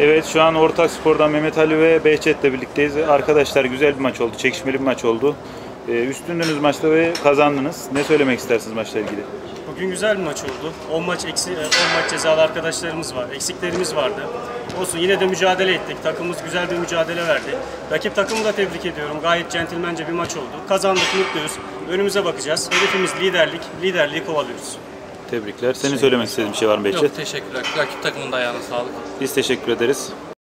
Evet şu an Ortak Spor'dan Mehmet Ali ve Behçet'le birlikteyiz. Arkadaşlar güzel bir maç oldu, çekişmeli bir maç oldu. Ee, üstündünüz maçta ve kazandınız. Ne söylemek istersiniz maçla ilgili? Bugün güzel bir maç oldu. 10 maç eksi 10 maç cezalı arkadaşlarımız var. Eksiklerimiz vardı. Olsun yine de mücadele ettik. Takımımız güzel bir mücadele verdi. Rakip takımı da tebrik ediyorum. Gayet centilmence bir maç oldu. Kazandık, mutluyuz. Önümüze bakacağız. Hedefimiz liderlik. Liderliği kovalıyoruz. Tebrikler. Senin söylemek istediğin bir şey var mı Behçet? Yok teşekkürler. Rakip takımın da ayağına sağlık. Biz teşekkür ederiz.